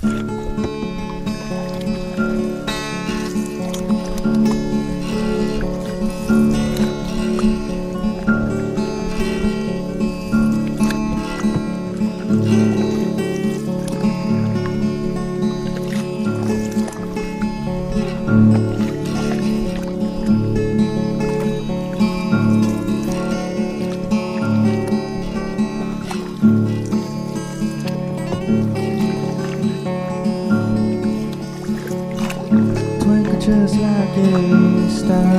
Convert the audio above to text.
Twinkle just like a star.